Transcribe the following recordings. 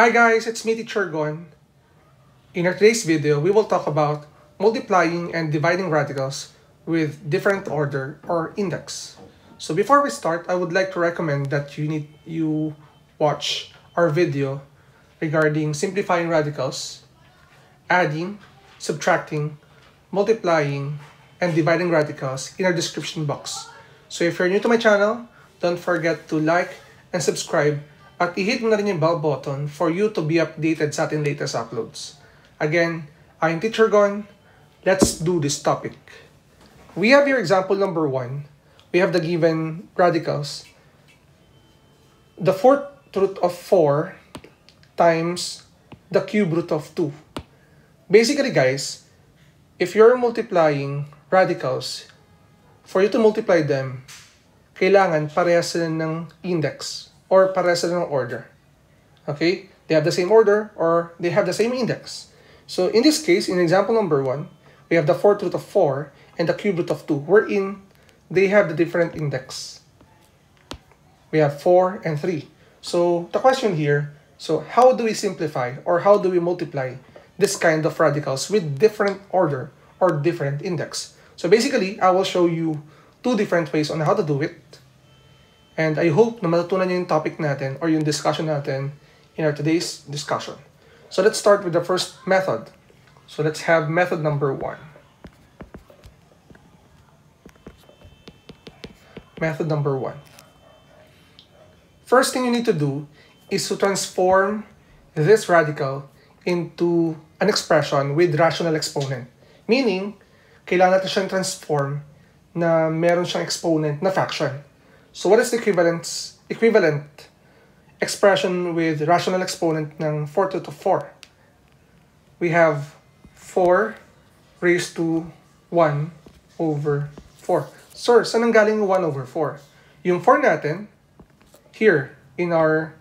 Hi guys, it's me Teacher Gon. In our today's video, we will talk about multiplying and dividing radicals with different order or index. So before we start, I would like to recommend that you need you watch our video regarding simplifying radicals, adding, subtracting, multiplying, and dividing radicals in our description box. So if you're new to my channel, don't forget to like and subscribe at i-hit mo na rin yung bell button for you to be updated sa ating latest uploads. Again, I'm Teacher Gon. Let's do this topic. We have here example number one. We have the given radicals. The fourth root of 4 times the cube root of 2. Basically, guys, if you're multiplying radicals, for you to multiply them, kailangan parehas sila ng index or sila ng order. Okay? They have the same order or they have the same index. So in this case, in example number 1, we have the fourth root of 4 and the cube root of 2, wherein they have the different index. We have 4 and 3. So the question here, so how do we simplify or how do we multiply this kind of radicals with different order or different index? So basically, I will show you two different ways on how to do it. And I hope na matutunan niyo yung topic natin or yung discussion natin in our today's discussion. So let's start with the first method. So let's have method number one. Method number one. First thing you need to do is to transform this radical into an expression with rational exponent. Meaning, kailangan natin siyang transform na meron siyang exponent na fraction. So what is the equivalence, equivalent expression with rational exponent ng 4 to 4? We have 4 raised to 1 over 4. Sir, saan ang galing yung 1 over 4? Yung 4 natin, here, in our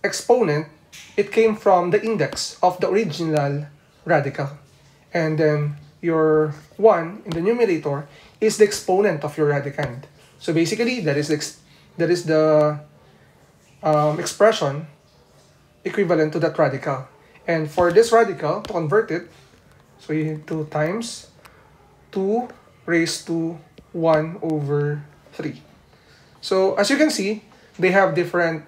exponent, it came from the index of the original radical. And then your 1 in the numerator is the exponent of your radicand. So basically, that is that is the um, expression equivalent to that radical. And for this radical, to convert it, so you need 2 times 2 raised to 1 over 3. So as you can see, they have different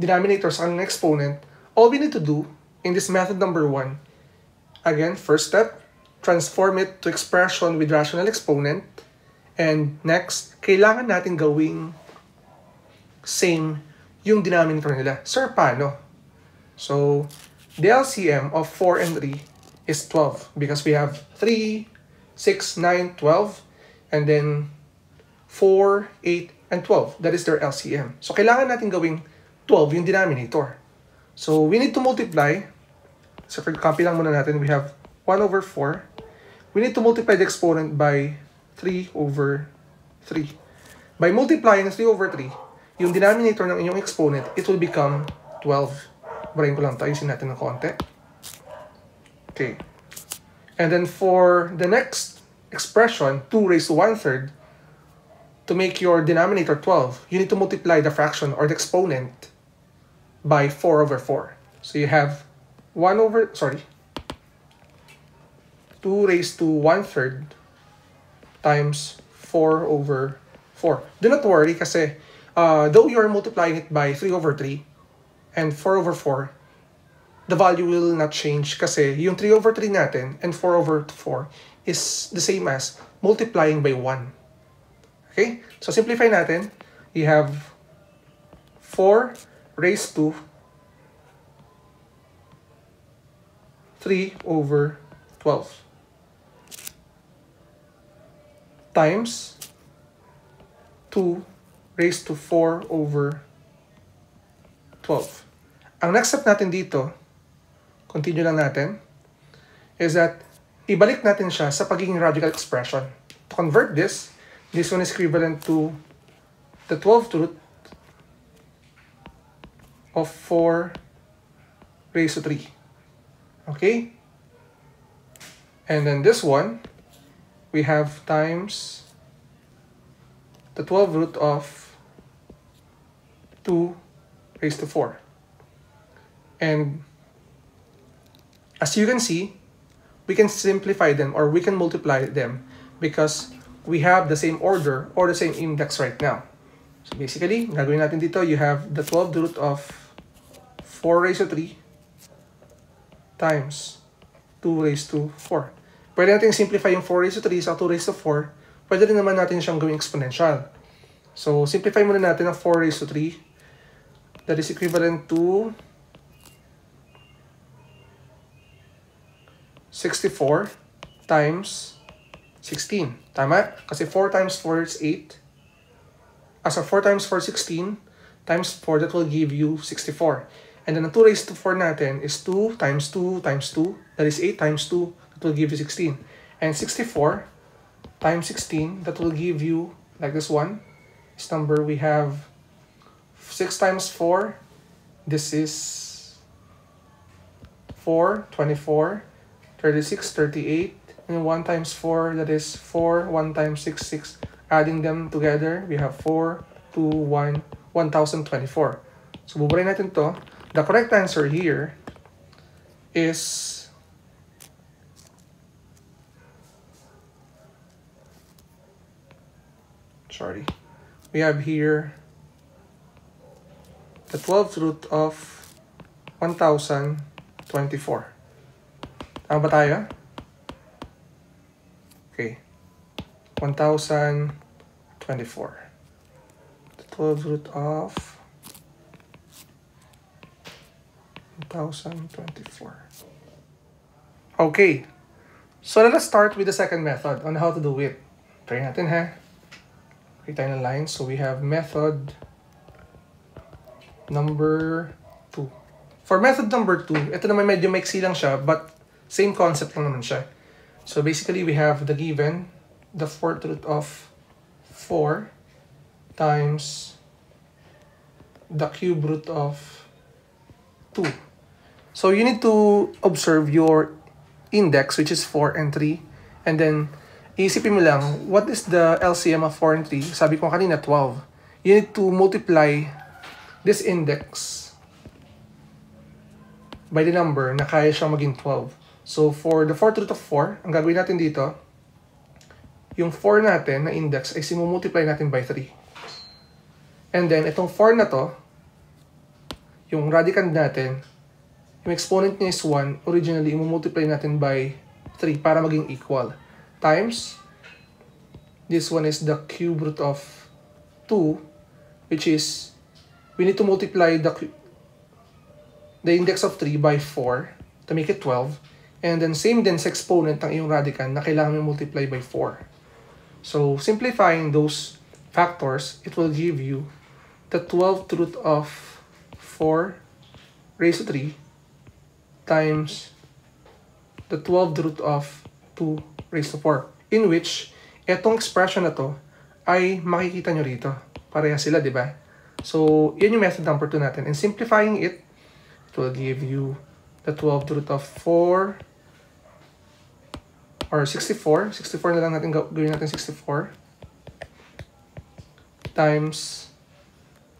denominators and an exponent. All we need to do in this method number 1, again, first step, transform it to expression with rational exponent. And next, kailangan natin gawing same yung denominator nila. Sir, paano? So, the LCM of 4 and 3 is 12 because we have 3, 6, 9, 12, and then 4, 8, and 12. That is their LCM. So, kailangan natin gawing 12 yung denominator. So, we need to multiply. So, copy lang muna natin, we have 1 over 4. We need to multiply the exponent by 3 over 3. By multiplying 3 over 3, yung denominator ng inyong exponent, it will become 12. Barayin ko lang tayo, sin natin ng konti. Okay. And then for the next expression, 2 raised to 1 third, to make your denominator 12, you need to multiply the fraction or the exponent by 4 over 4. So you have 1 over, sorry, 2 raised to 1 third times 4 over 4. Do not worry kasi uh, though you are multiplying it by 3 over 3 and 4 over 4, the value will not change kasi yung 3 over 3 natin and 4 over 4 is the same as multiplying by 1. Okay? So simplify natin. You have 4 raised to 3 over 12 times 2 raised to 4 over 12. Ang next step natin dito, continue lang natin, is that ibalik natin siya sa pagiging radical expression. To convert this, this one is equivalent to the 12th root of 4 raised to 3. Okay? And then this one, we have times the 12 root of 2 raised to 4. And as you can see, we can simplify them or we can multiply them because we have the same order or the same index right now. So basically, gagawin natin dito, you have the 12 root of 4 raised to 3 times 2 raised to 4. Pwede natin simplify yung 4 raised to 3 sa 2 raised to 4. Pwede rin naman natin siyang gawing exponential. So, simplify muna natin ang 4 raised to 3. That is equivalent to 64 times 16. Tama? Kasi 4 times 4 is 8. As a 4 times 4, 16. Times 4, that will give you 64. And then the 2 raised to 4 natin is 2 times 2 times 2. That is 8 times 2. That will give you 16. And 64 times 16, that will give you, like this one, this number we have 6 times 4. This is 4, 24, 36, 38. And 1 times 4, that is 4, 1 times 6, 6. Adding them together, we have 4, 2, 1, 1024. So, buburay natin to. The correct answer here is sorry. We have here the 12th root of 1024. Tama ba tayo? Okay. 1024. The 12th root of 1024. Okay. So let us start with the second method on how to do it. Try natin ha. Create tayo ng lines. So we have method number 2. For method number 2, ito naman medyo maiksi lang siya, but same concept lang naman siya. So basically, we have the given, the fourth root of 4 times the cube root of 2. So you need to observe your index, which is 4 and 3. And then, isipin mo lang, what is the LCM of 4 and 3? Sabi ko kanina, 12. You need to multiply this index by the number na kaya siyang maging 12. So, for the fourth root of 4, ang gagawin natin dito, yung 4 natin na index ay simumultiply natin by 3. And then, itong 4 na to, yung radicand natin, yung exponent niya is 1, originally, imumultiply natin by 3 para maging equal. Times, this one is the cube root of 2, which is, we need to multiply the, the index of 3 by 4 to make it 12. And then same din sa exponent ng iyong radicand na kailangan mo multiply by 4. So, simplifying those factors, it will give you the 12th root of 4 raised to 3 times the 12th root of 2 raised to 4. In which, etong expression na to ay makikita nyo rito. Pareha sila, di ba? So, yun yung method number 2 natin. And simplifying it, it will give you the 12th root of 4 or 64. 64 na lang natin gawin natin 64 times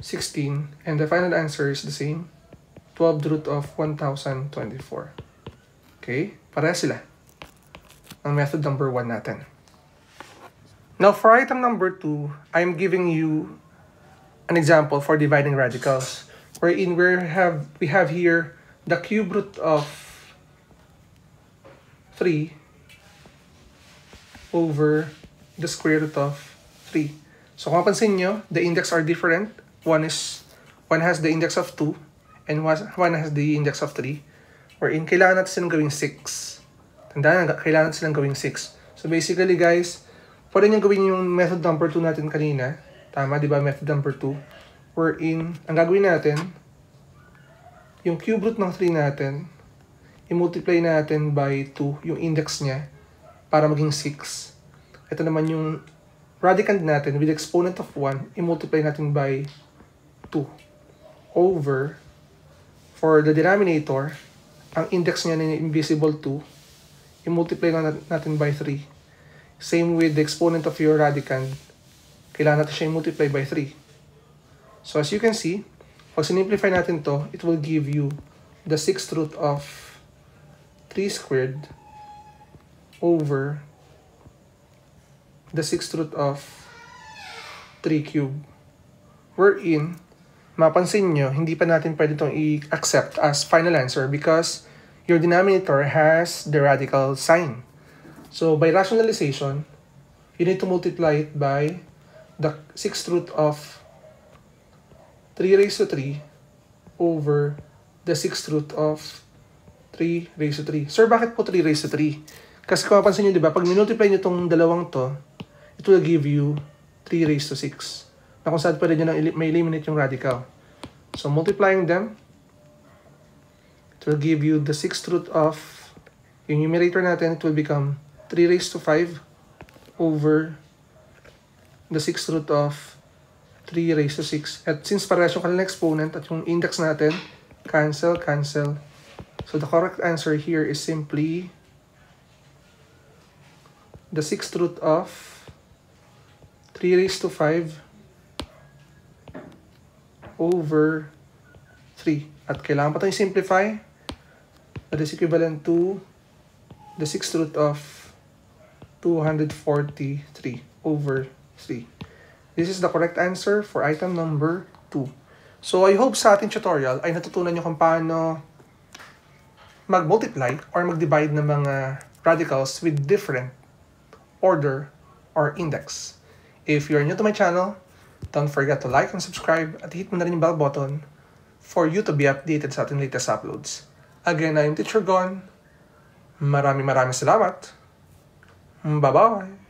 16 and the final answer is the same 12 root of 1024. Okay? Pareha sila. Ang method number 1 natin. Now, for item number 2, I'm giving you an example for dividing radicals. Wherein we have, we have here the cube root of 3 over the square root of 3. So, kung mapansin nyo, the index are different. One is, one has the index of 2 and one has the index of 3 wherein kailangan natin silang gawing 6. Tandaan, kailangan natin silang gawing 6. So basically guys, pwede nyo gawin yung method number 2 natin kanina. Tama, di ba? Method number 2. Wherein, ang gagawin natin, yung cube root ng 3 natin, i-multiply natin by 2, yung index niya, para maging 6. Ito naman yung radicand natin with exponent of 1, i-multiply natin by 2 over for the denominator, ang index niya na invisible 2, i-multiply lang natin by 3. Same with the exponent of your radicand, kailangan natin siya i-multiply by 3. So as you can see, Pag sinimplify natin to, it will give you the sixth root of 3 squared over the sixth root of 3 cubed. Wherein, mapansin nyo, hindi pa natin pwede itong i-accept as final answer because your denominator has the radical sign. So, by rationalization, you need to multiply it by the sixth root of 3 raised to 3 over the sixth root of 3 raised to 3. Sir, bakit po 3 raised to 3? Kasi kung mapansin nyo, di ba, pag minultiply nyo itong dalawang to, it will give you 3 raised to 6 na kung saan pwede nyo nang may eliminate yung radical. So, multiplying them, it will give you the sixth root of, yung numerator natin, it will become 3 raised to 5 over the sixth root of 3 raised to 6. At since parehas yung kanilang exponent at yung index natin, cancel, cancel. So, the correct answer here is simply the sixth root of 3 raised to 5 over 3. At kailangan pa itong simplify. That is equivalent to the sixth root of 243 over 3. This is the correct answer for item number 2. So I hope sa ating tutorial ay natutunan nyo kung paano mag-multiply or mag-divide ng mga radicals with different order or index. If you're new to my channel, Don't forget to like and subscribe at hit mo na rin yung bell button for you to be updated sa ating latest uploads. Again, I'm Teacher Gon. Maraming maraming salamat. Bye-bye!